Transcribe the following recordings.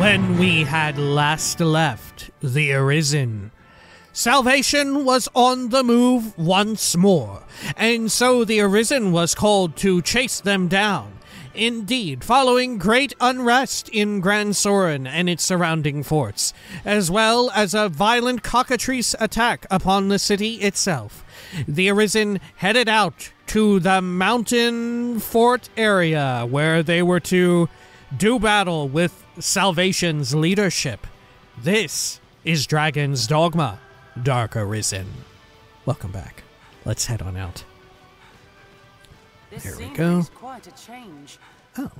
when we had last left the Arisen. Salvation was on the move once more, and so the Arisen was called to chase them down. Indeed, following great unrest in Gran Soren and its surrounding forts, as well as a violent cockatrice attack upon the city itself, the Arisen headed out to the mountain fort area where they were to do battle with Salvation's leadership. This is Dragon's Dogma, Dark Arisen. Welcome back. Let's head on out. This There we go. quite a change. Oh.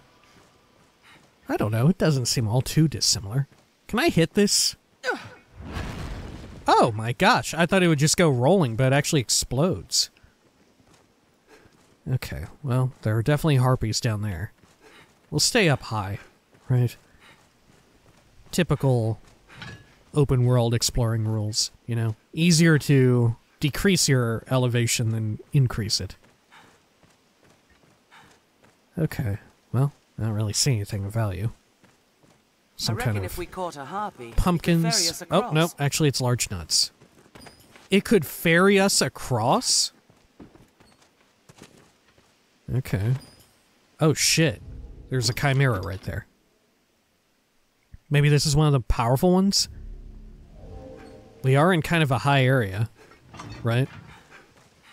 I don't know. It doesn't seem all too dissimilar. Can I hit this? Oh my gosh. I thought it would just go rolling, but it actually explodes. Okay. Well, there are definitely harpies down there. We'll stay up high, right? Typical open world exploring rules, you know? Easier to decrease your elevation than increase it. Okay. Well, I don't really see anything of value. Some I reckon kind if of we caught a harpy, it could ferry pumpkins. Oh, no, actually, it's large nuts. It could ferry us across? Okay. Oh, shit. There's a chimera right there. Maybe this is one of the powerful ones? We are in kind of a high area, right?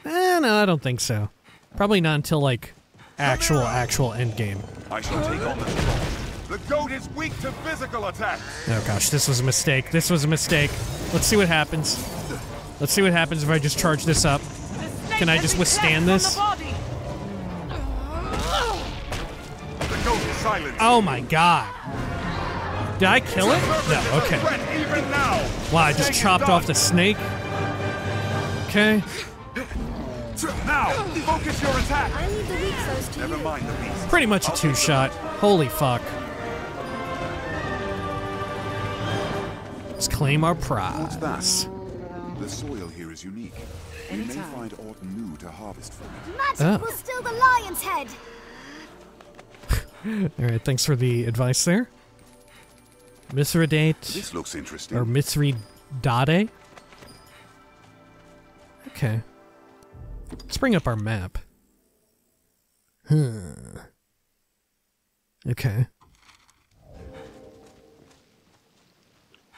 Eh, no, I don't think so. Probably not until, like, actual, actual endgame. I shall take on the strong. The goat is weak to physical attacks. Oh gosh, this was a mistake. This was a mistake. Let's see what happens. Let's see what happens if I just charge this up. Can I just withstand this? The goat is silent. Oh my god. Did I kill it? No, okay. Threat. Wow, I just chopped off the snake. Okay. Now, focus your attack. I leave the weak foes to Never mind the beast. Pretty much a two shot. Holy fuck. Let's claim our prize. That. The soil here is unique. You may find aught new to harvest from it. Magic Oh. will still the lion's head. Alright, thanks for the advice there. Mithridate. This looks interesting. or Mithridate. Okay. Let's bring up our map. Huh. Okay.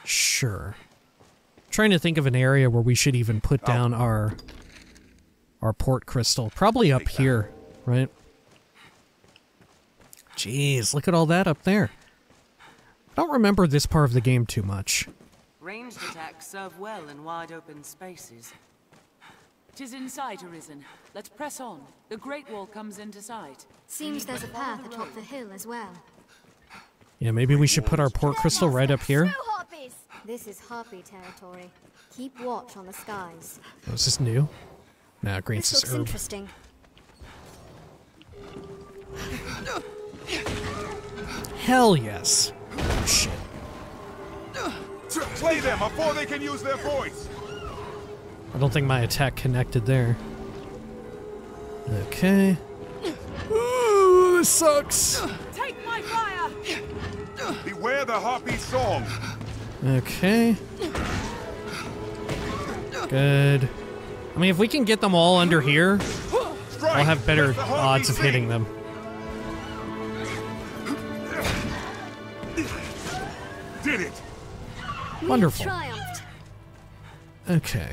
Sure. Trying to think of an area where we should even put oh. down our our port crystal. Probably up here, right? Jeez, look at all that up there. I don't remember this part of the game too much. Ranged attacks serve well in wide open spaces. Tis in sight, Arisen. Let's press on. The Great Wall comes into sight. Seems there's a path atop the hill as well. Yeah, maybe we should put our port crystal right up here. Snow harpies! This is harpy territory. Keep watch on the skies. Oh, is this new? Nah, green's This is looks herb. interesting. Hell yes. Shit. Slay them before they can use their voice. I don't think my attack connected there. Okay. Ooh, this sucks. Take my fire! Beware the harpy song. Okay. Good. I mean, if we can get them all under here, I'll have better Let the harpy odds of hitting them. Wonderful. Triumphed. Okay.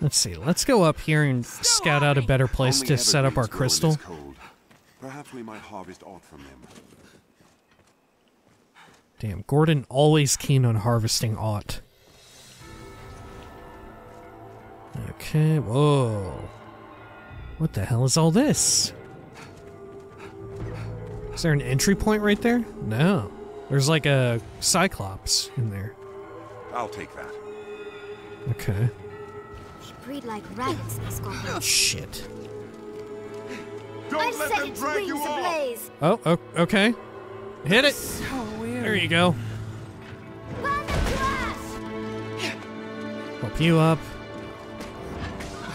Let's see. Let's go up here and scout out a better place to set up our evergreens grow in crystal. Perhaps we might harvest aught from them. Damn, Gordon always keen on harvesting aught. Okay, whoa. What the hell is all this? Is there an entry point right there? No. There's like a cyclops in there. I'll take that. Okay. They breed like rabbits, these goblins. Shit. Don't I've let set them its drag you off. ablaze. Oh, o- okay. Hit it. So There you go. Burn them! Help you up.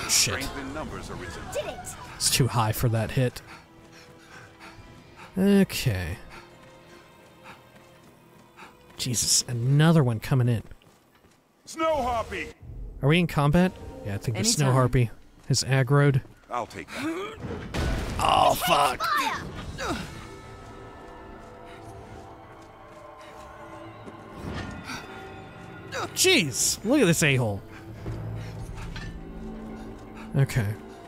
Shit. Numbers. Did it! It's too high for that hit. Okay. Jesus, another one coming in. Snow Harpy! Are we in combat? Yeah, I think the Snow Harpy is aggroed. I'll take that. Oh, fuck. Jeez, look at this a-hole. Okay.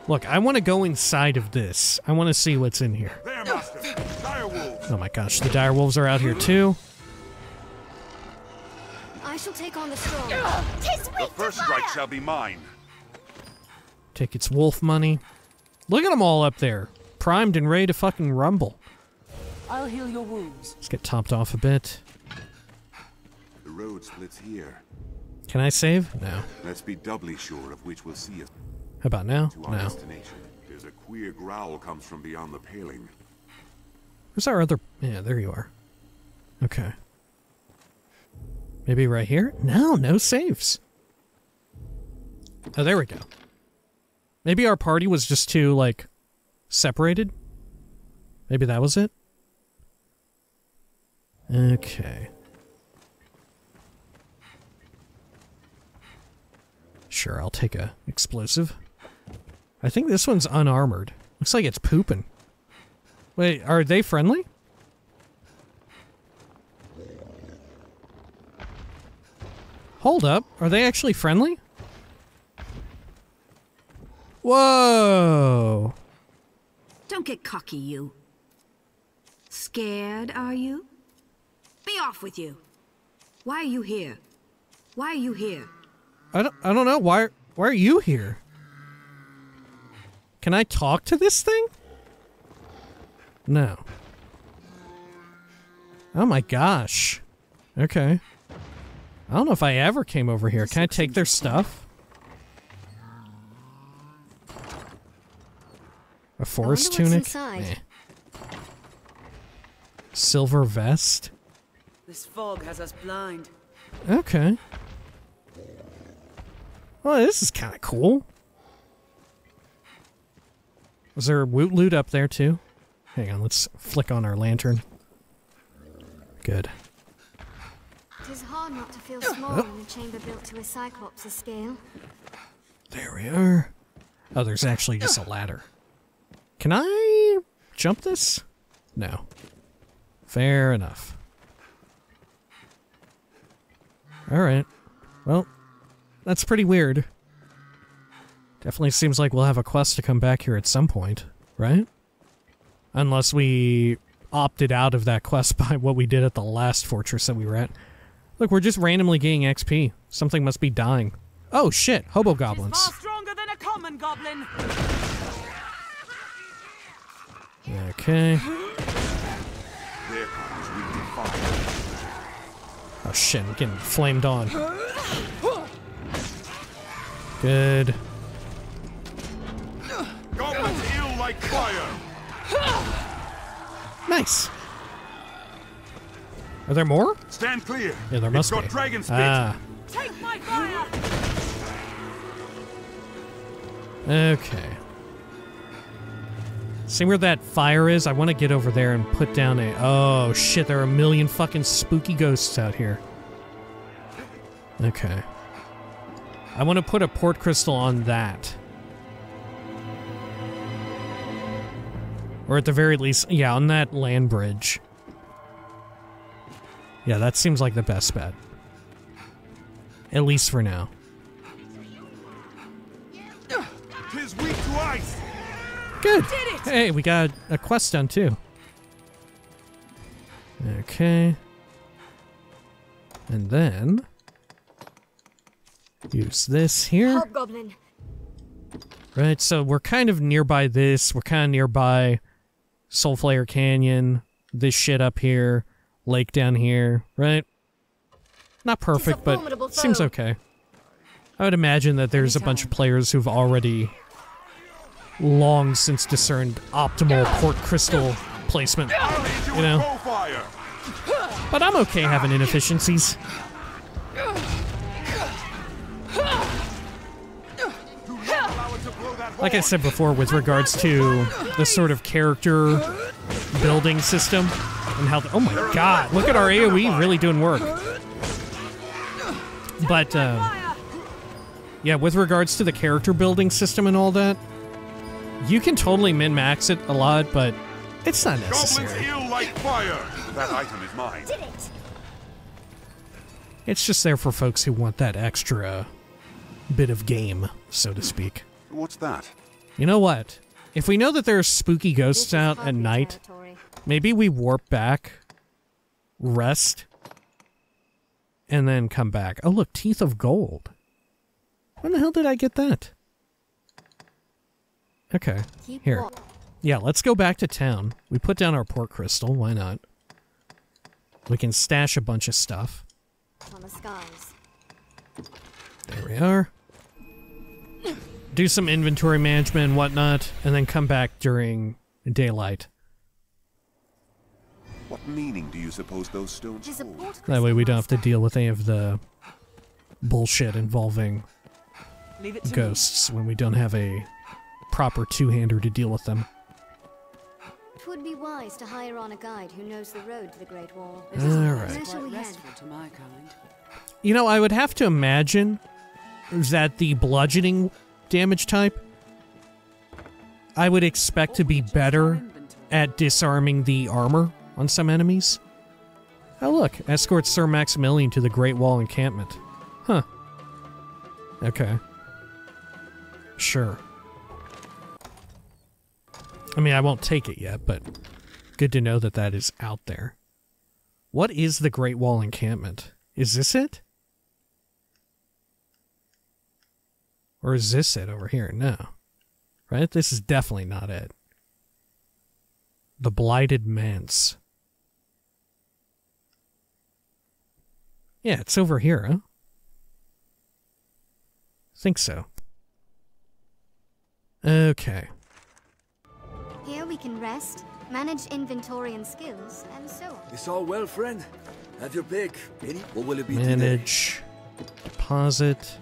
Look, I want to go inside of this. I want to see what's in here. There, Master! Dire Wolves! Oh my gosh, the dire wolves are out here too. The first strike shall be mine. Take its wolf money. Look at them all up there, primed and ready to fucking rumble. I'll heal your wounds. Let's get topped off a bit. The road splits here. Can I save? No. Let's be doubly sure of which we'll see us How about now? to our No. destination. There's a queer growl comes from beyond the paling. Where's our other? Yeah, there you are. Okay. Maybe right here? No, no saves. Oh, there we go. Maybe our party was just too, like, separated? Maybe that was it? Okay. Sure, I'll take a explosive. I think this one's unarmored. Looks like it's pooping. Wait, are they friendly? Hold up. Are they actually friendly? Whoa. Don't get cocky, you. Scared, are you? Be off with you. Why are you here? Why are you here? I don't, I don't know. Why, why are you here? Can I talk to this thing? No. Oh my gosh. Okay. I don't know if I ever came over here. Can I take their stuff? A forest tunic? Eh. Silver vest? This fog has us blind. Okay. Well, this is kind of cool. Was there woot loot up there too? Hang on, let's flick on our lantern. Good. It is hard not to feel small in a chamber built to a Cyclops' scale. There we are. Oh, there's actually just a ladder. Can I jump this? No. Fair enough. Alright. Well, that's pretty weird. Definitely seems like we'll have a quest to come back here at some point, right? Unless we opted out of that quest by what we did at the last fortress that we were at. Look, we're just randomly getting XP. Something must be dying. Oh shit, hobo goblins. Okay. There comes weak to fire. Oh shit, I'm getting flamed on. Good. Like fire! Nice. Are there more? Stand clear! Yeah, there It's must got be. dragon spit! Ah, Take my fire! okay. See where that fire is? I want to get over there and put down a. Oh shit, there are a million fucking spooky ghosts out here. Okay. I want to put a port crystal on that. Or at the very least, yeah, on that land bridge. Yeah, that seems like the best bet. At least for now. Good. Hey, we got a quest done too. Okay. And then use this here. Hobgoblin. Right, so we're kind of nearby this. We're kind of nearby Soulflayer Canyon, this shit up here, lake down here, right? Not perfect, but seems okay. I would imagine that there's a bunch of players who've already long since discerned optimal port crystal placement, you know. but I'm okay having inefficiencies. Like I said before, with regards to the sort of character building system and how. The, oh my god, look at our AoE really doing work. But, um, yeah, with regards to the character building system and all that, you can totally min max it a lot, but it's not Goblins necessary. heal like fire! That item is mine. Did it! It's just there for folks who want that extra bit of game, so to speak. What's that? You know what? If we know that there's spooky ghosts out at night, territory. maybe we warp back, rest, and then come back. Oh, look, Teeth of Gold. When the hell did I get that? Okay, here. Yeah, let's go back to town. We put down our port crystal. Why not? We can stash a bunch of stuff. on the skies. There we are. Do some inventory management and whatnot, and then come back during daylight. What meaning do you suppose those stones hold? That way we don't have to deal with any of the bullshit involving Leave me. ghosts when we don't have a proper two-hander to deal with them. master. Twould be wise to hire on a guide who knows the road to the Great Wall. This is All a right. place Where shall we to my kind. You know, I would have to imagine that the bludgeoning damage type I would expect to be better at disarming the armor on some enemies. Oh, look, escort Sir Maximilian to the Great Wall encampment. Huh. Okay. Sure. I mean, I won't take it yet, but good to know that that is out there. What is the Great Wall encampment? Is this it? Or is this it over here? No. Right? This is definitely not it. The Blighted Manse. Yeah, it's over here, huh? Think so. Okay. Here we can rest, manage inventory and skills, and so on. It's all well, friend. Have your pick. Any? What will it be today? Manage. Deposit.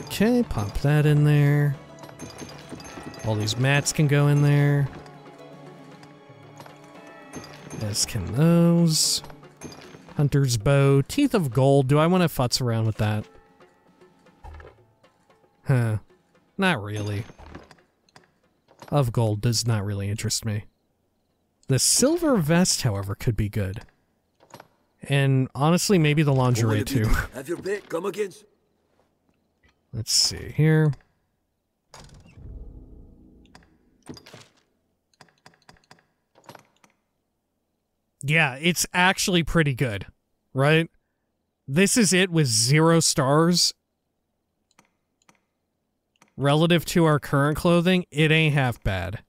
Okay, pop that in there. All these mats can go in there. As can those. Hunter's bow. Teeth of gold. Do I want to futz around with that? Huh. Not really. Of gold does not really interest me. The silver vest, however, could be good. And honestly, maybe the lingerie too. Have your pick. Come again. Let's see here. Yeah, it's actually pretty good, right? This is it with zero stars. Relative to our current clothing, it ain't half bad.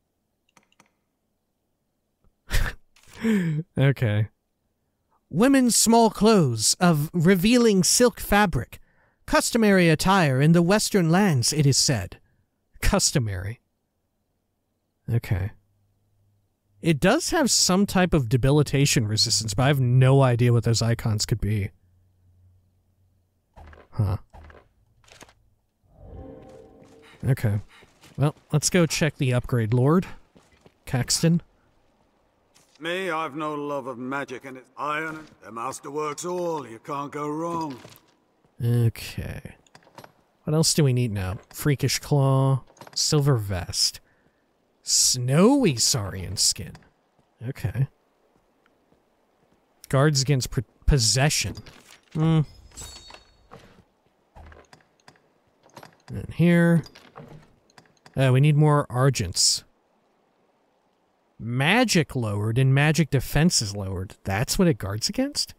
okay. Women's small clothes of revealing silk fabric. Customary attire in the western lands, it is said. Customary. Okay. It does have some type of debilitation resistance, but I have no idea what those icons could be. Huh. Okay. Well, let's go check the upgrade lord. Caxton. Me, I've no love of magic, and it's iron. The master works all. You can't go wrong. Okay. What else do we need now? Freakish Claw, Silver Vest, Snowy Saurian Skin. Okay. Guards against possession. Hmm. And here. Uh, we need more Argents. Magic lowered and magic defense is lowered. That's what it guards against?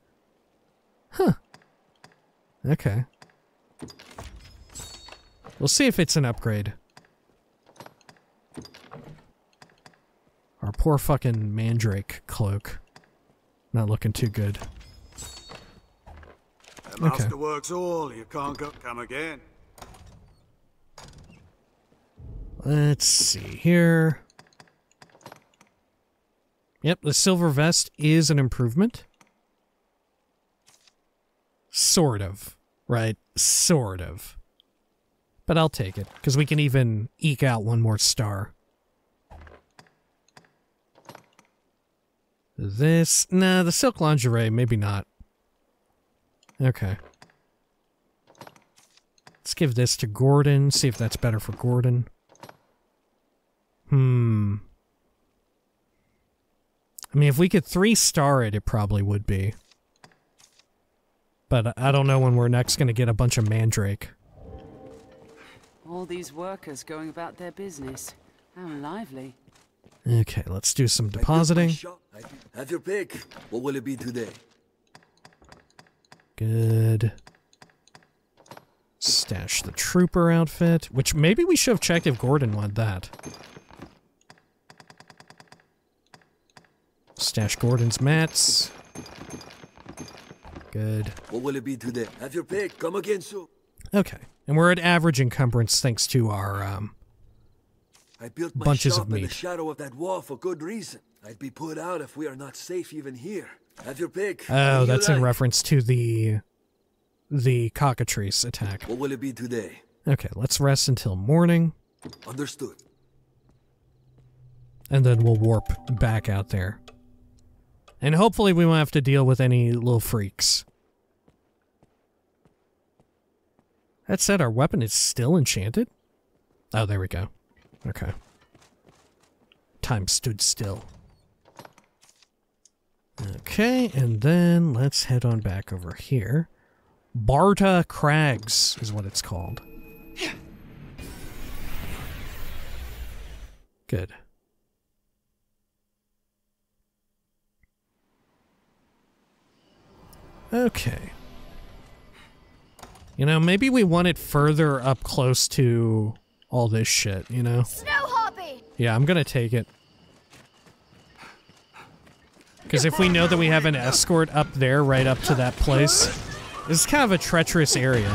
Huh. Okay. We'll see if it's an upgrade. Our poor fucking Mandrake cloak. Not looking too good. The master works all. You can't go. Come again. Let's see here. Yep, the silver vest is an improvement. Sort of. Right? Sort of. But I'll take it, because we can even eke out one more star. This. Nah, the silk lingerie, maybe not. Okay. Let's give this to Gordon, see if that's better for Gordon. Hmm. I mean, if we could three star it, it probably would be. But I don't know when we're next going to get a bunch of Mandrake. All these workers going about their business. How lively. Okay, let's do some I built my depositing. Have your pick. What will it be today? Good. Stash the trooper outfit, which maybe we should have checked if Gordon wanted that. Stash Gordon's mats. Good. What will it be today? Have your pick. Come again soon. Okay. And we're at average encumbrance thanks to our, um, I built my Bunches shop of in the shadow of that wall for good reason. I'd be put out if we are not safe even here. Have your pick. oh, that's in like? reference to the, the cockatrice attack. What will it be today? Okay, let's rest until morning, Understood. and then we'll warp back out there. And hopefully we won't have to deal with any little freaks. That said, our weapon is still enchanted? Oh, there we go. Okay. Time stood still. Okay, and then let's head on back over here. Barta Crags is what it's called. Good. Okay. You know, maybe we want it further up close to all this shit, you know? Snow Harpy! Yeah, I'm gonna take it. Because if we know that we have an escort up there, right up to that place, this is kind of a treacherous area.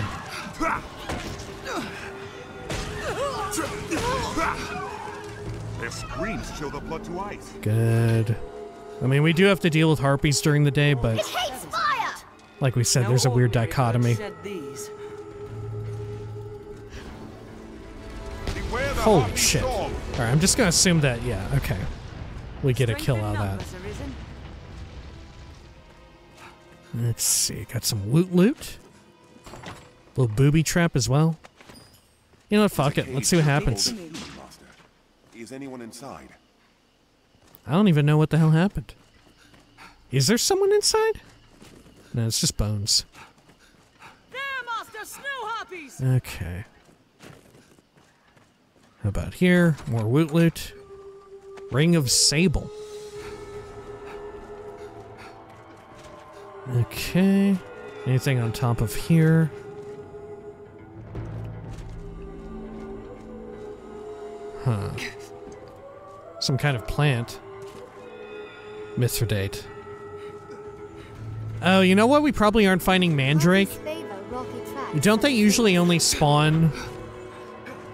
Their screams chill the blood to ice. Good. I mean, we do have to deal with harpies during the day, but It hates fire! Like we said, No there's a weird dichotomy. bird shed these. Beware the Holy shit. Alright, I'm just gonna assume that, yeah, okay. We get a kill out of that. Let's see, got some loot loot. Little booby trap as well. You know what, fuck it, let's see what happens. Is anyone inside? I don't even know what the hell happened. Is there someone inside? No, it's just bones. There, Master Snow Harpies! Okay. How about here? More woot loot. Ring of Sable. Okay. Anything on top of here? Huh. Some kind of plant. Mithridate. Oh, you know what? We probably aren't finding Mandrake. Favor rocky tracks. Don't they usually only spawn,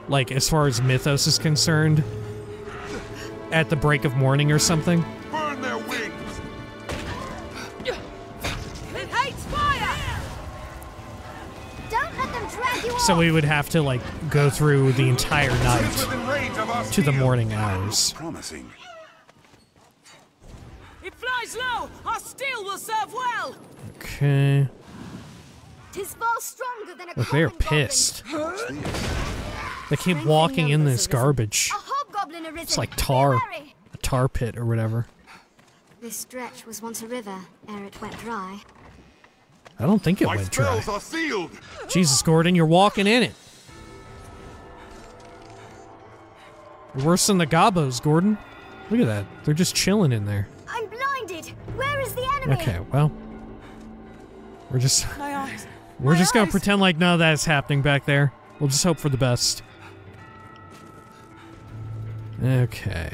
like, as far as Mythos is concerned, at the break of morning or something? Burn their wings! It hates fire! Don't let them drag you So we would have to, like, go through the entire night within range of our to the morning hours. Promising. It flies low! Our steel will serve well! Okay. Tis far stronger than a Look, they're pissed. They keep Strength walking in this Arisen. garbage. A arisen. It's like tar. A tar pit or whatever. This stretch was once a river, ere it went dry. I don't think it My went dry. are sealed! Jesus, Gordon, you're walking in it. You're worse than the gobos, Gordon. Look at that. They're just chilling in there. I'm blinded! Where is the enemy? Okay, well. We're just My eyes. we're My just gonna pretend like none of that is happening back there. We'll just hope for the best. Okay.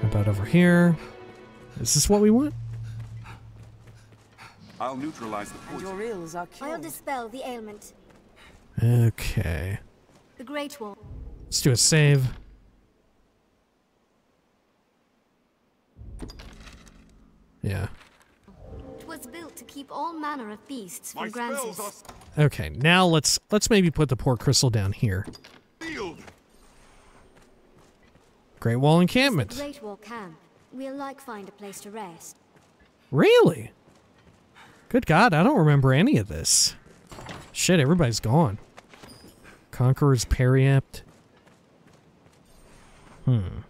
How about over here? Is this what we want? I'll neutralize the And poison. your ills are cured. I'll dispel the ailment. Okay. The Great Wall. Let's do a save. Yeah. Was built to keep all manner of beasts from spells Gransys. Okay, now let's let's maybe put the port crystal down here. sealed! Great Wall encampment. Great Wall camp. We'll like find a place to rest. Really? Good God, I don't remember any of this. Shit, everybody's gone. Conqueror's Periapt. Hmm.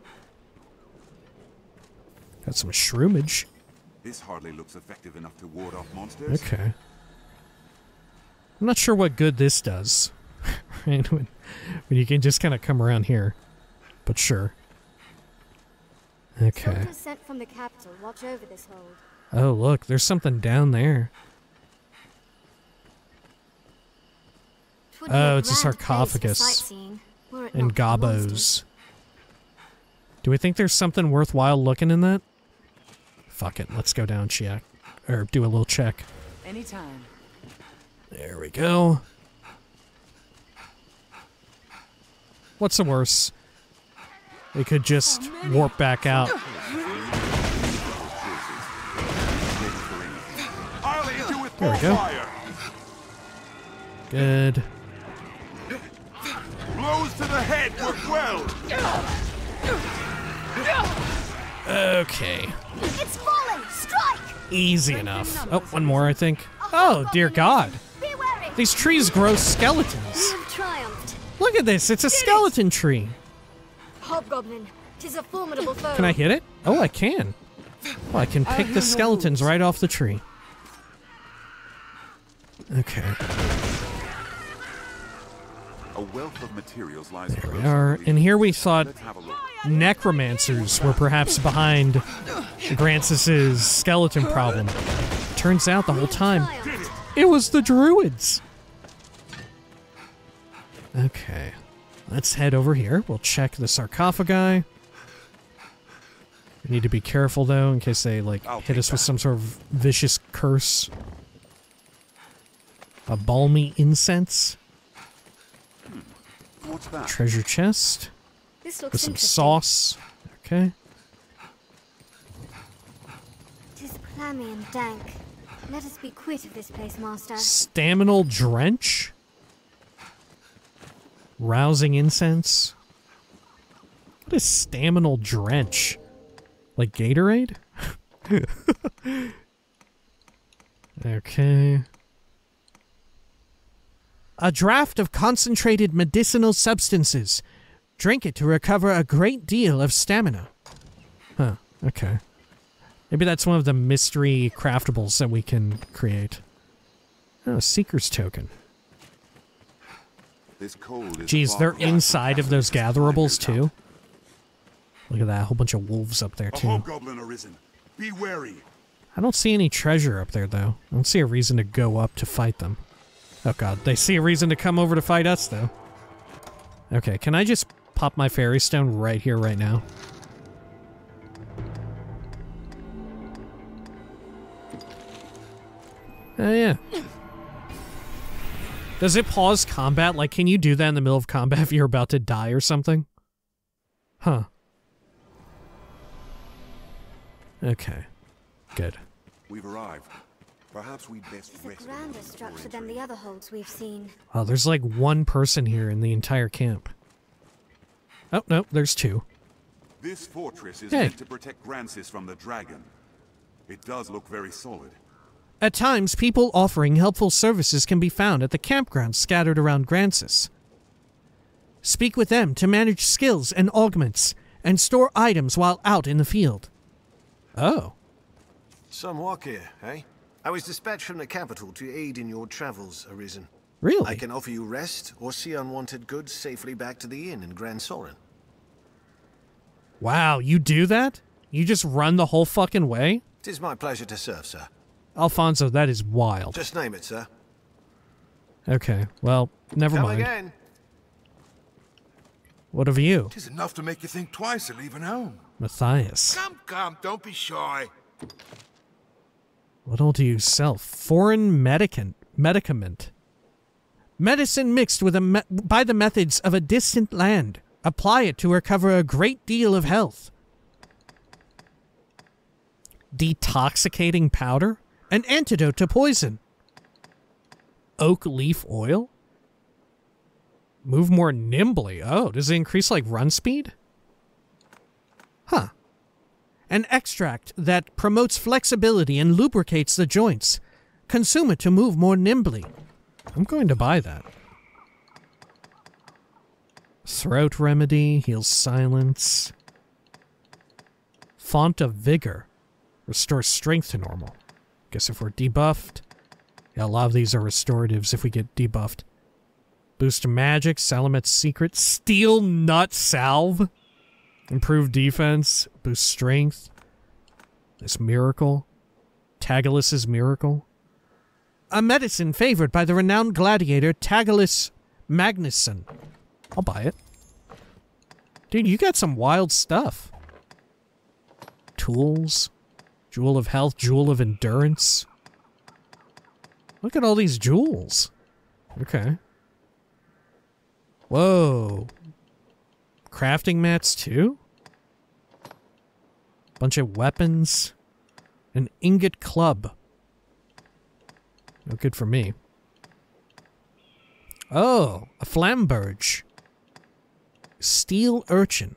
Got some shroomage. This hardly looks effective enough to ward off monsters. Okay. I'm not sure what good this does. right? When, when you can just kind of come around here. But sure. Okay. Sent from the capital watch over this hold. Oh, look, there's something down there. Oh, it's a grand place for sarcophagus. it And not for the monsters. gobos. Do we think there's something worthwhile looking in that? Fuck it, let's go down check. Or do a little check. Anytime. There we go. What's the worst? We could just oh, warp back out. I'll hit you with There we go. Good. Blows to the head work well. Okay. It's falling! Strike! Easy enough. Oh, one more, I think. Oh, dear God. Be! These trees grow skeletons. You've triumphed. Look at this. It's a skeleton tree. Hobgoblin, tis a formidable foe. Can I hit it? Oh, I can. Oh, I can pick the skeletons right off the tree. Okay. A wealth of materials lies There we are. And here we thought Let's have a look. Necromancers were perhaps behind Gransys's skeleton problem. Turns out the whole time it was the druids. Okay. Let's head over here. We'll check the sarcophagi. We need to be careful though in case they like I'll hit us with some sort of vicious curse. A balmy incense, hmm. What's that? treasure chest This looks with some sauce. Okay. Tis clammy and dank. Let us be quit of this place, master. Staminal Drench. Rousing Incense. What is Staminal Drench? Like Gatorade? okay. A draft of concentrated medicinal substances. Drink it to recover a great deal of stamina. Huh, okay. Maybe that's one of the mystery craftables that we can create. Oh, Seeker's Token. This cold is Geez, they're inside of those gatherables too. Look at that, a whole bunch of wolves up there A too. Be wary. I don't see any treasure up there though. I don't see a reason to go up to fight them. Oh god, they see a reason to come over to fight us though. Okay, can I just pop my fairy stone right here, right now? Oh yeah. Does it pause combat? Like, can you do that in the middle of combat if you're about to die or something? Huh. Okay. Good. We've arrived. Perhaps we'd best It's a rest. grander before structure than the other holds we've seen. Wow, there's like one person here in the entire camp. Oh, no, there's two. This fortress is Hey. meant to protect Gransys from the dragon. It does look very solid. At times, people offering helpful services can be found at the campgrounds scattered around Gransys. Speak with them to manage skills and augments, and store items while out in the field. Oh, Some walk here, eh? I was dispatched from the capital to aid in your travels, Arisen. Really? I can offer you rest or see unwanted goods safely back to the inn in Gran Soren. Wow, you do that? You just run the whole fucking way? Tis my pleasure to serve, sir. Alfonso, that is wild. Just name it, sir. Okay, well, never Come mind. again. What of you, Tis enough to make you think twice of leaving home. Matthias? Come, come, don't be shy. What all do you sell? Foreign medicament. Medicament. Medicine mixed with a me- by the methods of a distant land. Apply it to recover a great deal of health. Detoxicating powder? An antidote to poison. Oak leaf oil? Move more nimbly. Oh, does it increase like run speed? Huh an extract that promotes flexibility and lubricates the joints. Consume it to move more nimbly. I'm going to buy that. Throat remedy, heals silence. Font of vigor. Restores strength to normal. Guess if we're debuffed. Yeah, a lot of these are restoratives if we get debuffed. Boost magic, Salomet's secret, steel nut salve. Improve defense, boost strength. This miracle. Tagelus's miracle. A medicine favored by the renowned gladiator Tagelus Magnusson. I'll buy it. Dude, you got some wild stuff. Tools. Jewel of health, jewel of endurance. Look at all these jewels. Okay. Whoa. Crafting mats too? Bunch of weapons. An ingot club. No good for me. Oh, a flamberge. Steel urchin.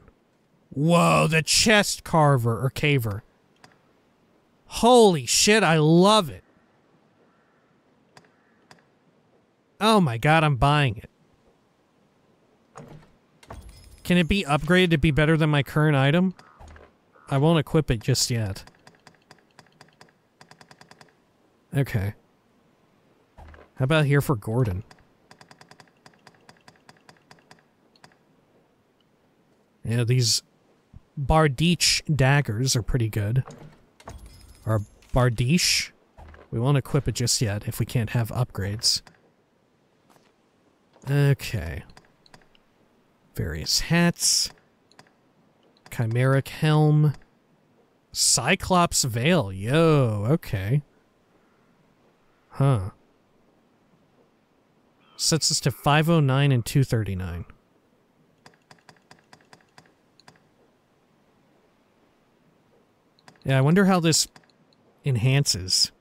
Whoa, the chest carver or caver. Holy shit, I love it. Oh my god, I'm buying it. Can it be upgraded to be better than my current item? I won't equip it just yet. Okay. How about here for Gordon? Yeah, these Bardich daggers are pretty good. Or Bardiche? We won't equip it just yet if we can't have upgrades. Okay. Various hats. Chimeric helm. Cyclops veil. Yo, okay. Huh. Sets us to 509 and 239. Yeah, I wonder how this enhances.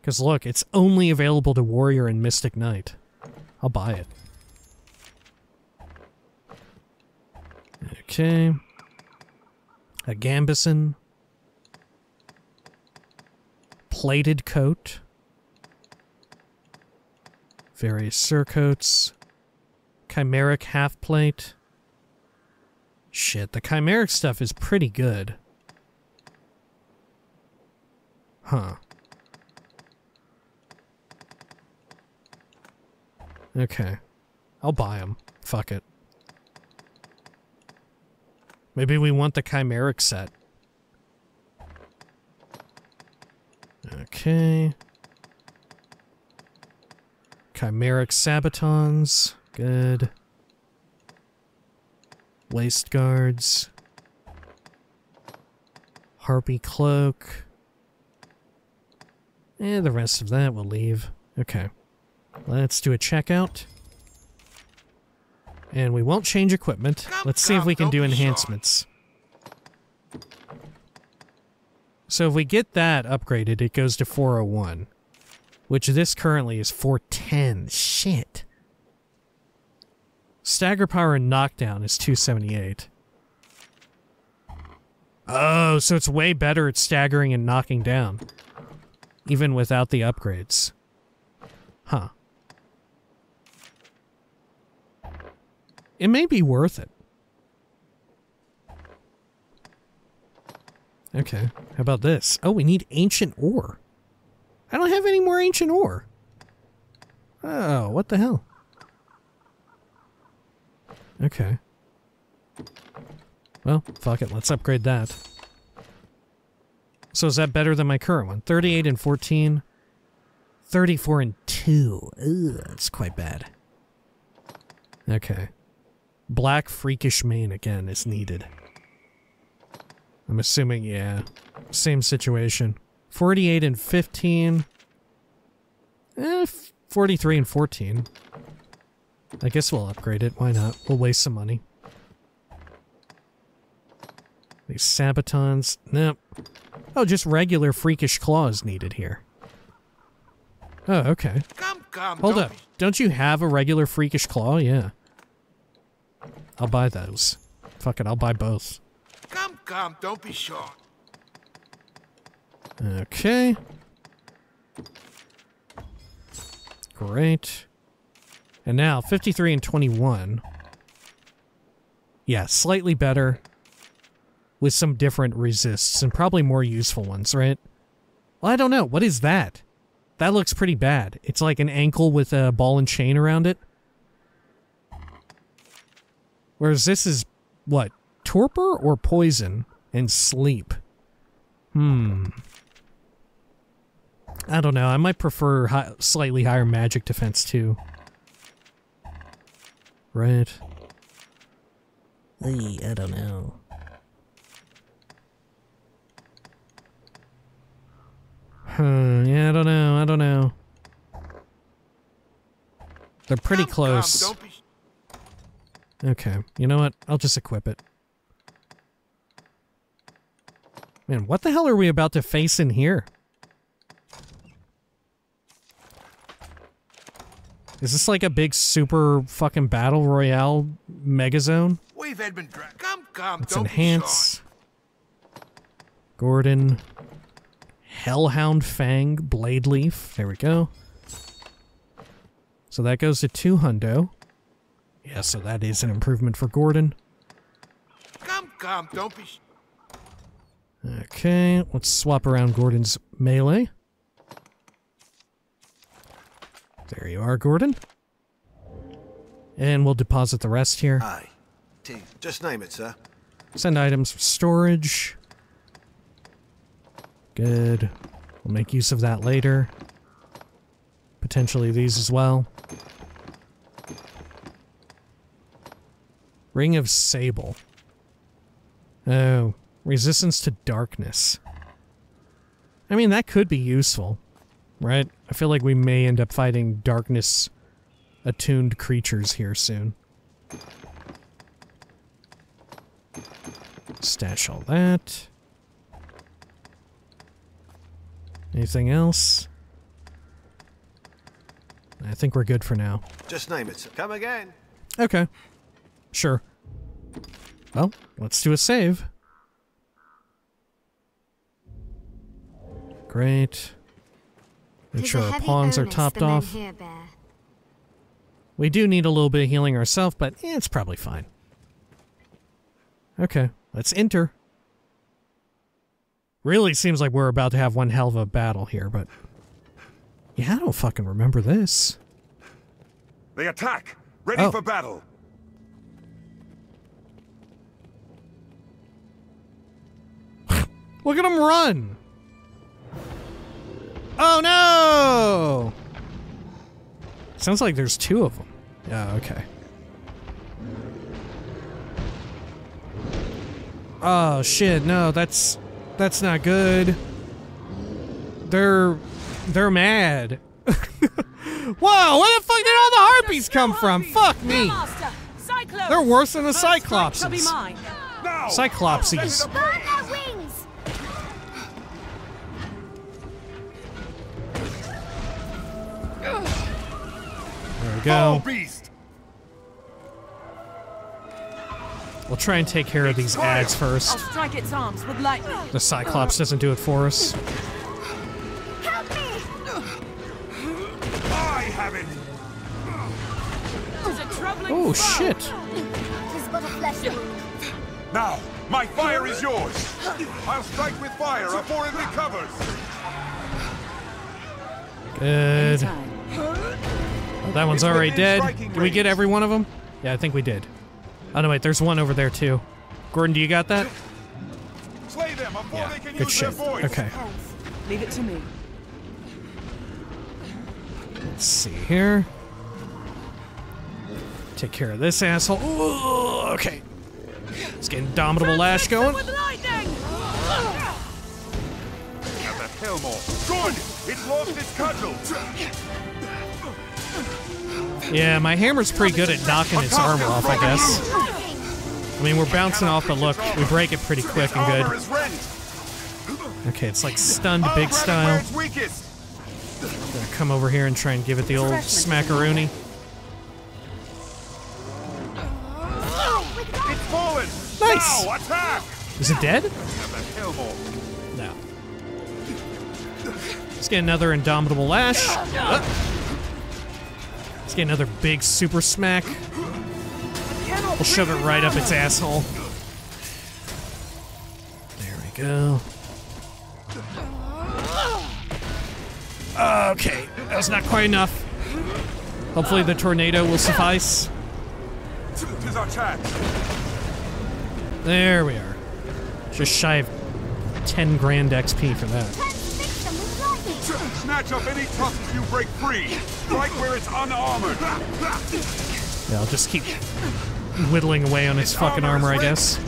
Because look, it's only available to Warrior and Mystic Knight. I'll buy it. Okay. A Gambison. Plated coat. Various surcoats. Chimeric half plate. Shit, the chimeric stuff is pretty good. Huh. Okay. I'll buy them. Fuck it. Maybe we want the chimeric set. Okay. Chimeric sabatons. Good. Waist guards. Harpy cloak. And the rest of that we'll leave. Okay. Let's do a checkout. And we won't change equipment. Let's see if we can do enhancements. So if we get that upgraded, it goes to 401. Which this currently is 410. Shit. Stagger power and knockdown is 278. Oh, so it's way better at staggering and knocking down. Even without the upgrades. Huh. It may be worth it. Okay, how about this? Oh, we need ancient ore. I don't have any more ancient ore. Oh, what the hell? Okay. Well, fuck it, let's upgrade that. So is that better than my current one? 38 and 14. 34 and 2. Ugh, that's quite bad. Okay. Black freakish mane again is needed. I'm assuming, yeah. Same situation. 48 and 15. Eh, 43 and 14. I guess we'll upgrade it. Why not? We'll waste some money. These Sabatons. Nope. Oh, just regular freakish claws needed here. Oh, okay. Come, come. Hold don't up. Don't you have a regular freakish claw? Yeah. I'll buy those. Fuck it, I'll buy both. Come, come. Don't be short. Okay. Great. And now 53 and 21. Yeah, slightly better. With some different resists and probably more useful ones, right? Well, I don't know. What is that? That looks pretty bad. It's like an ankle with a ball and chain around it. Whereas this is, what, torpor or poison and sleep? Hmm. I don't know. I might prefer hi slightly higher magic defense too. Right. Hey, I don't know. Hmm, yeah, I don't know. I don't know. They're pretty Come, come, close. don't Okay, you know what? I'll just equip it. Man, what the hell are we about to face in here? Is this like a big super fucking battle royale mega zone? We've had been dra- Come, come, Let's don't enhance. Gordon. Hellhound Fang Blade Leaf. There we go. So that goes to two hundo. Yeah, so that is an improvement for Gordon. Come, come, don't be. Okay, let's swap around Gordon's melee. There you are, Gordon. And we'll deposit the rest here. Aye. T. Just name it, sir. Send items for storage. Good. We'll make use of that later. Potentially these as well. Ring of Sable. Oh, resistance to darkness. I mean, that could be useful, right? I feel like we may end up fighting darkness attuned creatures here soon. Stash all that. Anything else? I think we're good for now. Just name it. Come again. Okay. Sure. Well, let's do a save. Great. Make sure our pawns are topped off. We do need a little bit of healing ourselves, but eh, it's probably fine. Okay, let's enter. Really seems like we're about to have one hell of a battle here, but... Yeah, I don't fucking remember this. They attack. Ready Oh. for battle. Look at him run! Oh no! Sounds like there's two of them. Yeah, okay. Oh shit, no, that's that's not good. They're they're mad. Whoa, where the fuck did all the harpies come from? Fuck me. They're worse than the First strike Cyclopses. Cyclopses. There we go. beast. We'll try and take care of these ads I'll first. strike its arms with lightning. The Cyclops doesn't do it for us. Help me! I have it. Tis a troubling Oh shit. Tis but a flesh wound. Now, my fire is yours. I'll strike with fire before it recovers. Good. Time. Oh, that one's already dead. Did we get every one of them? Yeah, I think we did. Oh no, wait, there's one over there too. Gordon, do you got that? Slay them before Yeah, they can good use shit. their voice. Okay, Leave it to me. let's see here. Take care of this asshole. Ooh, okay. Let's get Indomitable Lash going. With lightning! Now the Hellmore. Good. It's lost its cudgel. Yeah, my hammer's pretty good at knocking its armor off, I guess. I mean, we're bouncing off, but look, we break it pretty quick and good. Okay, it's like stunned big style. where it's weakest. Gonna come over here and try and give it the old smackaroony. Nice. Is it dead? Now the Hellmore. No. Let's get another Indomitable Lash. Uh. Get another big super smack. We'll shove it right up its asshole. There we go. Okay, that was not quite enough. Hopefully the tornado will suffice. There we are. Just shy of 10 grand XP for that. Snatch up any tusks you break free. Strike where it's unarmored. Yeah, I'll just keep whittling away on its fucking armor, I guess.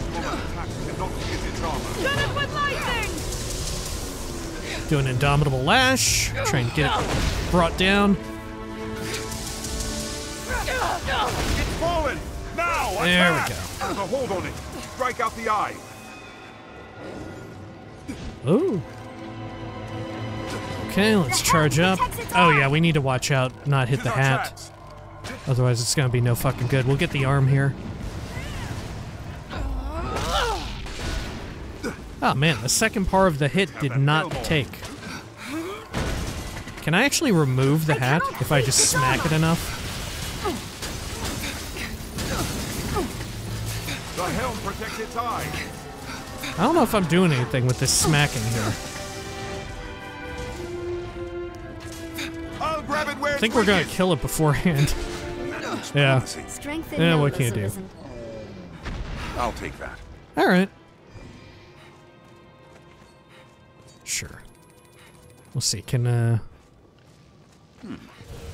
Do an indomitable lash. Try and get it brought down. It's fallen. Now. There we attack. There's a hold on it. Strike out the eye. Ooh. Okay, let's charge up. Oh yeah, we need to watch out, not hit the hat. Otherwise it's gonna be no fucking good. We'll get the arm here. Oh man, the second part of the hit did not take. Can I actually remove the hat if I just smack it enough? The helm protects its eye. I don't know if I'm doing anything with this smacking here. I think we're gonna kill it beforehand. yeah. Yeah, what can you do? I'll take that. Alright. Sure. We'll see. Can uh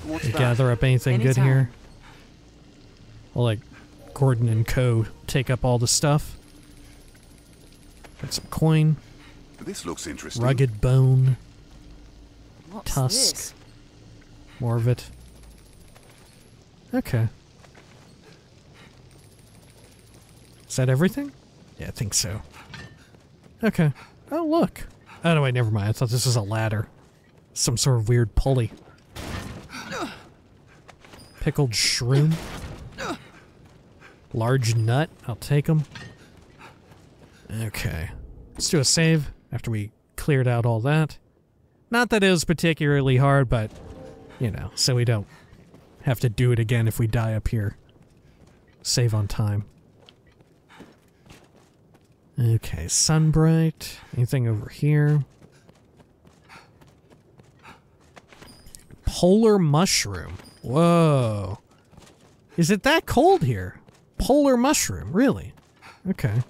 What's we that? gather up anything good Anytime. here? Well like Gordon and Co. take up all the stuff. Got some coin, This looks interesting. rugged bone, What's tusk, this? More of it. Okay. Is that everything? Yeah, I think so. Okay. Oh, look. Oh, no, wait, never mind. I thought this was a ladder. Some sort of weird pulley. Pickled shroom. Large nut. I'll take them. Okay. Let's do a save after we cleared out all that. Not that it was particularly hard, but, you know, so we don't have to do it again if we die up here. Save on time. Okay, Sunbright. Anything over here? Polar mushroom. Whoa. Is it that cold here? Polar mushroom, really? Okay.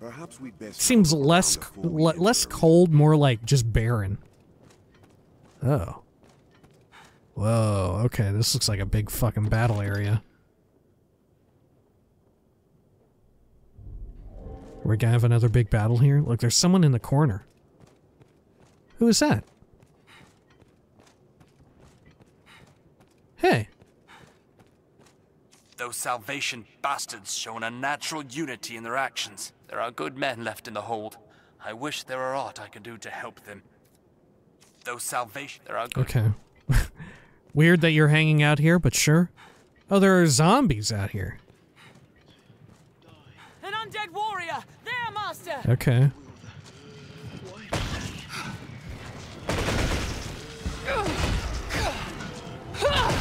Perhaps we'd best Seems less le- less cold, more like just barren. Oh. Whoa, okay, this looks like a big fucking battle area. We're gonna have another big battle here? Look, there's someone in the corner. Who is that? Hey. Those Salvation bastards show an unnatural unity in their actions. There are good men left in the hold. I wish there were aught I could do to help them. Those Salvation... There are good... Okay. Weird that you're hanging out here, but sure. Oh, there are zombies out here. An undead warrior! There, master! Okay.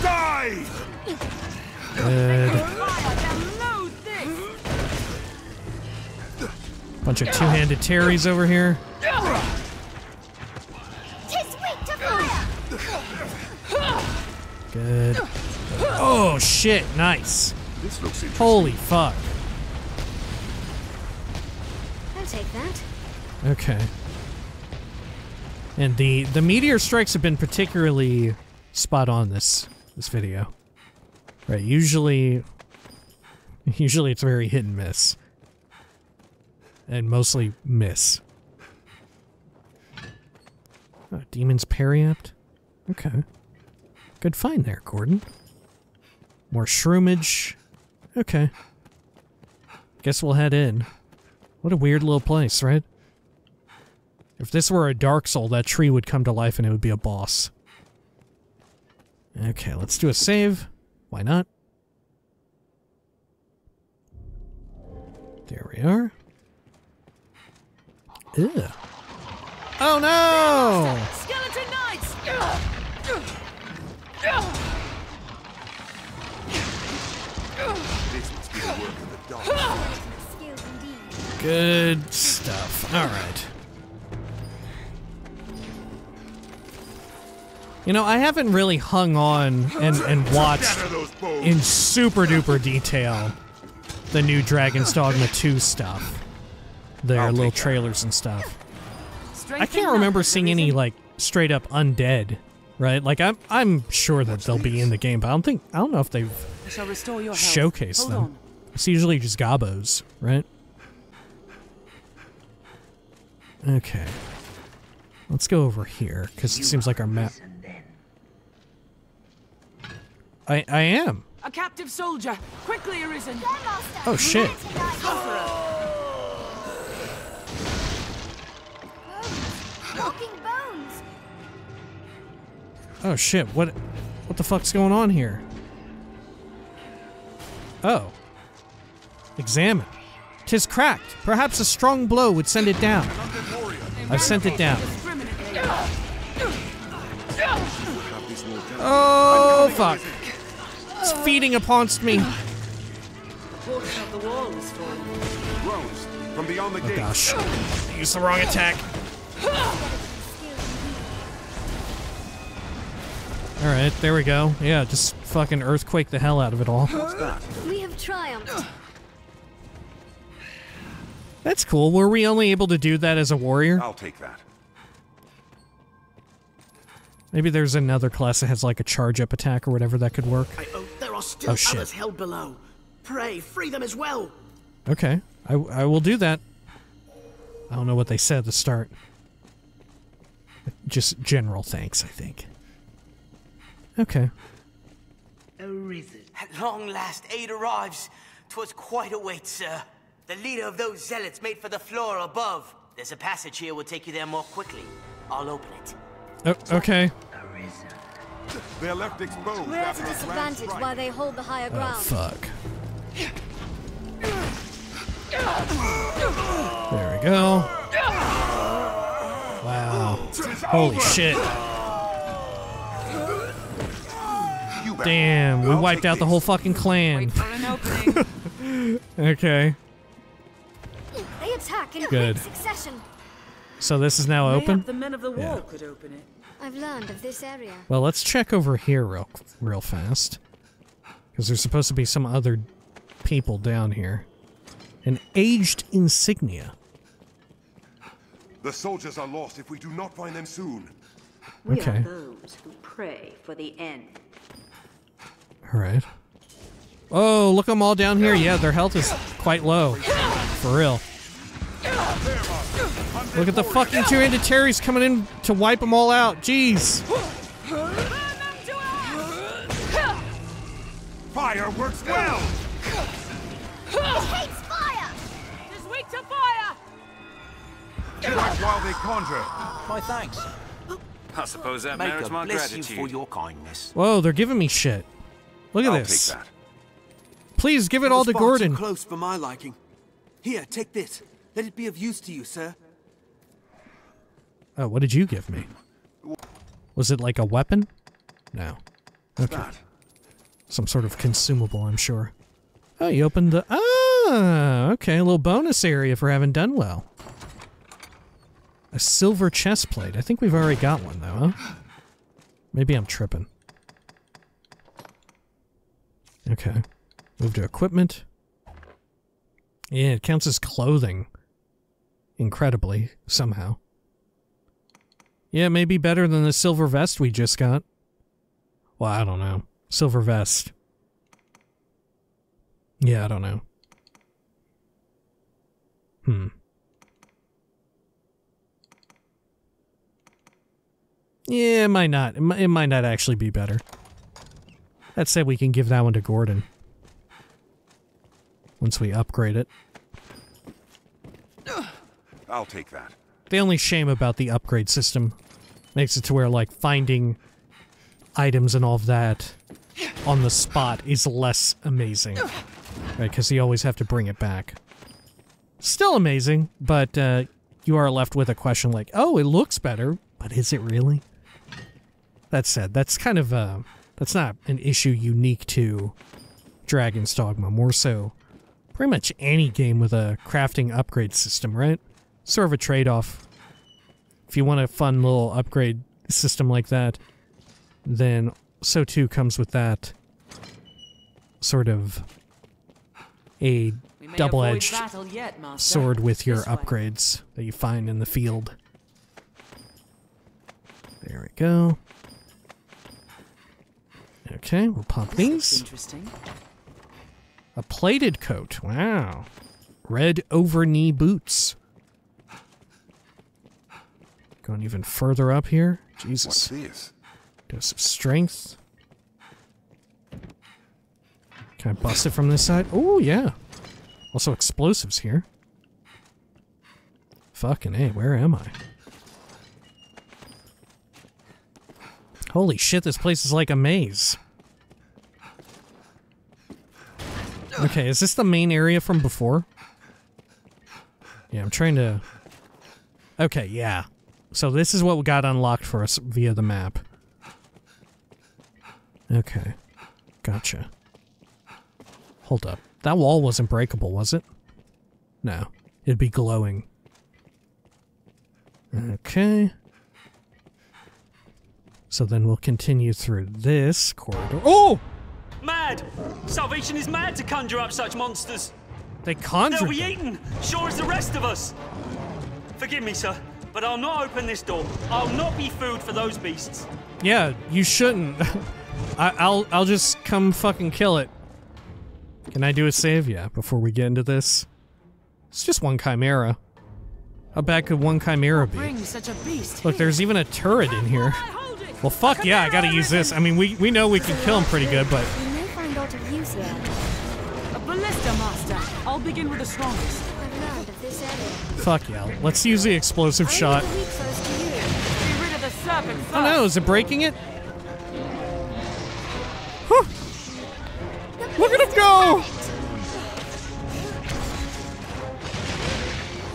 Die! Good. Fire, they'll loathe this! Bunch of two-handed Terrys over here. Shit! Nice. This looks interesting. Holy fuck. I'll take that. Okay. And the the meteor strikes have been particularly spot on this this video. Right, usually usually it's very hit and miss. And mostly miss. Oh, Demon's Periapt? Okay. Good find there, Gordon. More shroomage. Okay. Guess we'll head in. What a weird little place, right? If this were a Dark Soul, that tree would come to life and it would be a boss. Okay, let's do a save. Why not? There we are. Ew. Oh no! Skeleton Knights! This must be the work of the dog. Skills indeed. Good stuff. All right. You know, I haven't really hung on and, and watched Scatter those bones. in super duper detail the new Dragon's Dogma 2 stuff. Their I'll little trailers and stuff. I can't remember seeing any like straight up undead, right? Like I'm I'm sure that they'll be in the game, but I don't think I don't know if they've shall restore your showcased them. on. It's usually just gobos, right? Okay. Let's go over here because it seems like our map. I I am. A captive soldier! Quickly, Arisen! Oh shit. Walking bones. Oh shit. What what the fuck's going on here? Oh. Examine. Tis cracked. Perhaps a strong blow would send it down. I've sent it down. Oh fuck. It's feeding upon me. Portion of the wall is falling. Rose, from beyond the Oh gosh. Use the wrong attack. Alright, there we go. Yeah, just fucking earthquake the hell out of it all. What's that? We have triumphed. That's cool. Were we only able to do that as a warrior? I'll take that. Maybe there's another class that has like a charge up attack or whatever that could work. I, oh, there are still Oh, shit. others held below. Pray, free them as well. Okay, I, I will do that. I don't know what they said at the start. Just general thanks, I think. Okay. Arisen. At long last, aid arrives. 'Twas quite a wait, sir. The leader of those zealots made for the floor above. There's a passage here will take you there more quickly. I'll open it. Oh, okay. They're left exposed We're at a a disadvantage while they hold the higher Oh, ground. fuck. There we go. Wow. Holy shit. Damn, we I'll wiped take out the whole fucking clan. For an. Okay. They attack in Good. quick succession. So this is now open? the men of the wall Yeah. could open it. I've learned of this area. Well, let's check over here real real fast. Because there's supposed to be some other people down here. An aged insignia. The soldiers are lost if we do not find them soon. We Okay. are those who pray for the end. Alright. Oh, look them all down here. Yeah, their health is quite low. For real. Look at the fucking two-handed Terry's coming in to wipe them all out. Jeez. Fire works well! hates fire! Is weak to fire! Strike while they conjure. My thanks. I suppose that May merits God my bless you gratitude. for your kindness. Whoa, they're giving me shit. Look at I'll this. take that. Please give it all to was too Gordon. close for my liking. Here, take this. Let it be of use to you, sir. Oh, what did you give me? Was it like a weapon? No. Okay. That. Some sort of consumable, I'm sure. Oh, you opened the. Ah, okay. A little bonus area for having done well. A silver chest plate. I think we've already got one, though, huh? Maybe I'm tripping. Okay. Move to equipment. Yeah, it counts as clothing. Incredibly, somehow. Yeah, maybe better than the silver vest we just got. Well, I don't know. Silver vest. Yeah, I don't know. Hmm. Yeah, it might not. It might, not actually be better. That said, we can give that one to Gordon. Once we upgrade it. I'll take that. The only shame about the upgrade system makes it to where, like, finding items and all of that on the spot is less amazing. Right, because you always have to bring it back. Still amazing, but, uh, you are left with a question like, "Oh, it looks better, but is it really?" That said, that's kind of uh that's not an issue unique to Dragon's Dogma, more so pretty much any game with a crafting upgrade system, right? Sort of a trade-off. If you want a fun little upgrade system like that, then so too comes with that sort of a We may avoid double-edged battle yet, Master. sword with your upgrades that you find in the field. There we go. Okay, we'll pop these. Interesting. A plated coat. Wow. Red over knee boots. Going even further up here. Jesus. What's this? Dose of strength. Can I bust it from this side? Oh, yeah. Also explosives here. Fucking A, where am I? Holy shit, this place is like a maze. Okay, is this the main area from before? Yeah, I'm trying to... Okay, yeah. So this is what we got unlocked for us via the map. Okay. Gotcha. Hold up. That wall wasn't breakable, was it? No. It'd be glowing. Okay. So then we'll continue through this corridor. Oh! Mad! Salvation is mad to conjure up such monsters. They conjured They'll be them. eaten, sure as the rest of us. Forgive me, sir, but I'll not open this door. I'll not be food for those beasts. Yeah, you shouldn't. I, I'll I'll just come fucking kill it. Can I do a save? Yeah, before we get into this. It's just one chimera. How bad could one chimera be? Bring such a beast. Look, there's even a turret in here. Well, fuck yeah, I gotta use this. I mean, we we know we can kill him pretty good, but We may find out of use here. A ballista, Master. I'll begin with the strongest. I've learned of this area. fuck yeah. Let's use the explosive shot. The weak foes to. Be rid of the serpent first. Oh no, is it breaking it? Whew. Look at him go!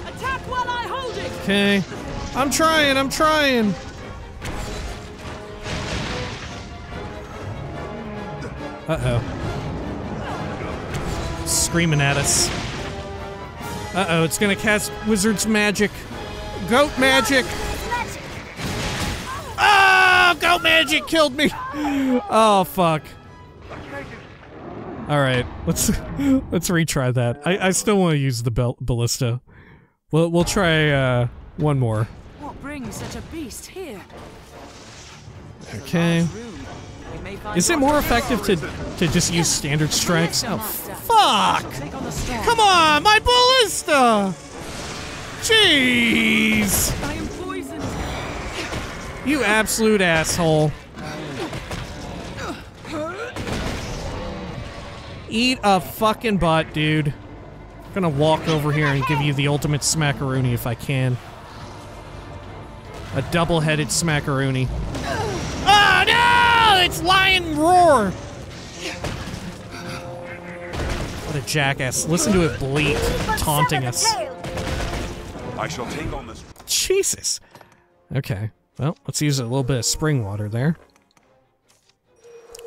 Attack while I hold it. Okay. I'm trying, I'm trying. Uh-oh. Screaming at us. Uh-oh, it's gonna cast wizard's magic. Goat magic! Ah! Goat magic killed me! Oh, fuck. Alright, let's let's retry that. I, I still want to use the bel- ballista. We'll, we'll try uh, one more. What brings such a beast here? Okay. We may find Is it more effective to to just use standard strikes? Oh, fuck! Take on the storm. Come on, my ballista! Jeez! You absolute asshole. Eat a fucking butt, dude. I'm gonna walk over here and give you the ultimate smackaroonie if I can. A double-headed smackaroonie. No! It's lion roar! What a jackass. Listen to it bleat, taunting us. I shall take on this. Jesus. Okay. Well, let's use a little bit of spring water there.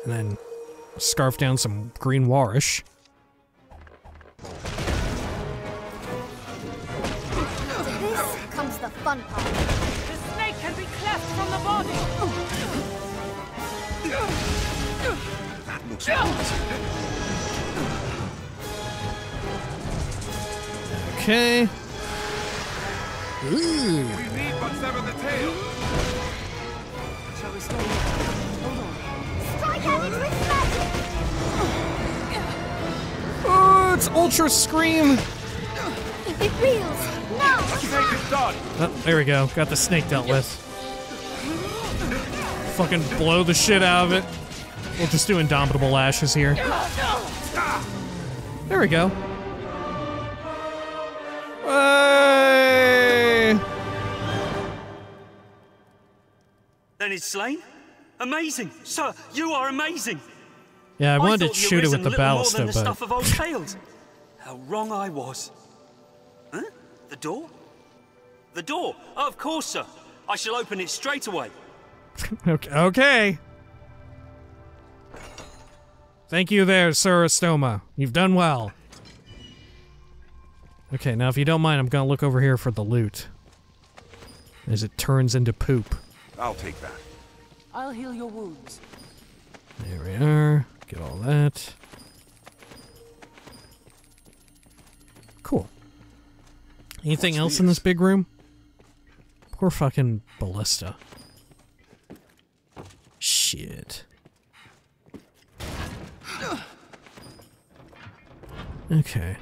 And then scarf down some greenwarish. To this comes the fun part. The snake can be cleft from the body. That looks right. Okay. Ooh. We need but sever the tail. Shall we slowly? Hold on. Strike at it with magic! Oh, it's ultra scream. It reels! Now! Snake is done. Oh, there we go. Got the snake dealt with. Fucking blow the shit out of it. We'll just do indomitable lashes here. There we go. Hey! Then it's slain? Amazing! Sir, you are amazing! Yeah, I wanted thought to shoot it with the more than ballista, the stuff but of old tales. How wrong I was. Huh? The door? The door? Oh, of course, sir. I shall open it straight away. okay. okay. Thank you there, Sir Astoma. You've done well. Okay, now if you don't mind, I'm gonna look over here for the loot. As it turns into poop. I'll take that. I'll heal your wounds. There we are. Get all that. Cool. Anything else in this big room? Poor fucking ballista. Shit. Okay.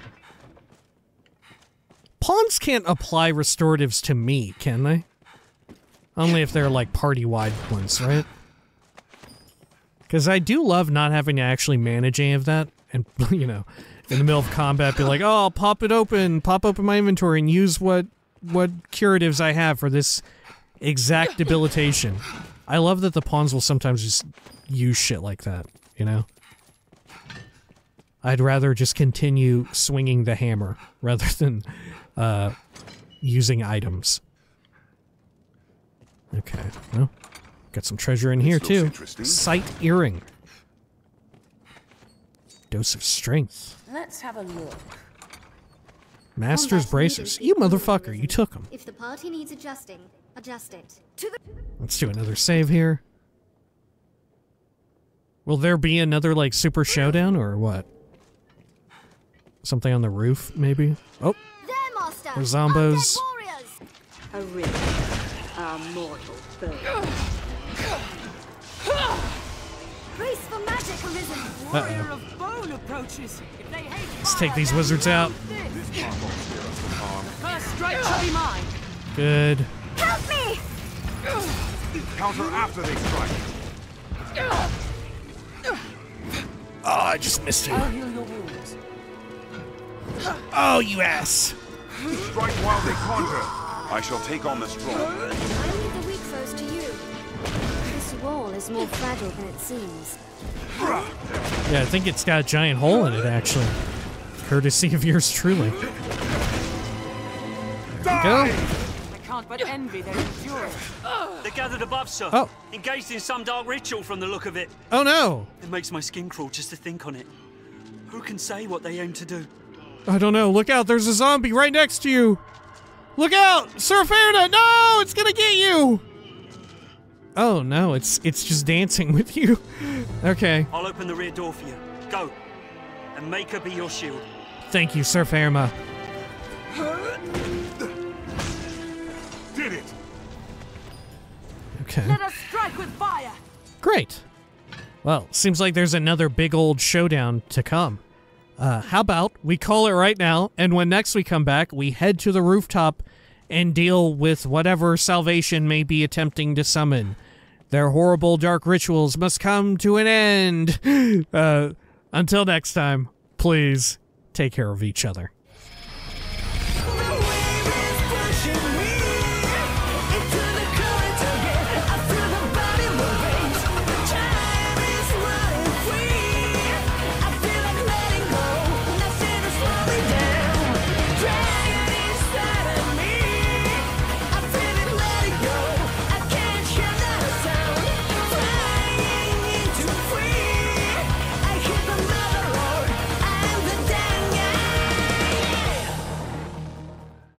Pawns can't apply restoratives to me, can they? Only if they're like party-wide ones, right? Because I do love not having to actually manage any of that. And, you know, in the middle of combat, be like, oh, I'll pop it open, pop open my inventory, and use what what curatives I have for this exact debilitation. I love that the pawns will sometimes just use shit like that, you know? I'd rather just continue swinging the hammer rather than uh, using items. Okay, well, got some treasure in here too. Sight earring. Dose of strength. Let's have a look. Master's bracers. You motherfucker, you took them. If the party needs adjusting, adjust it. To the Let's do another save here. Will there be another, like, super showdown, or what? Something on the roof, maybe? Oh, there, Master. there's zombos. Arisen, our mortal foe. Brace for magic, Arisen. Uh-oh. of bone approaches. If they hate Let's take these wizards out. First strike shall be mine. Good. Help me! Counter after they strike. Oh, I just missed you. I'll heal your wounds. Oh, you ass. Strike while they conjure. I shall take on the strong. I leave the weak foes to you. This wall is more fragile than it seems. Yeah, I think it's got a giant hole in it, actually. Courtesy of yours truly. There we go. I can't but envy their endurance. They're gathered above, sir. Oh. Engaged in some dark ritual from the look of it. Oh no! It makes my skin crawl just to think on it. Who can say what they aim to do? I don't know. Look out, there's a zombie right next to you! Look out! Sir Farina! No! It's gonna get you! Oh no, it's it's just dancing with you. Okay. I'll open the rear door for you. Go. And make her be your shield. Thank you, Sir Fairma. Did it! Okay. Let us strike with fire. Great. Well, seems like there's another big old showdown to come. Uh, how about we call it right now, and when next we come back, we head to the rooftop and deal with whatever salvation may be attempting to summon. Their horrible dark rituals must come to an end. Uh, until next time, please take care of each other.